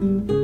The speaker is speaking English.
Bye.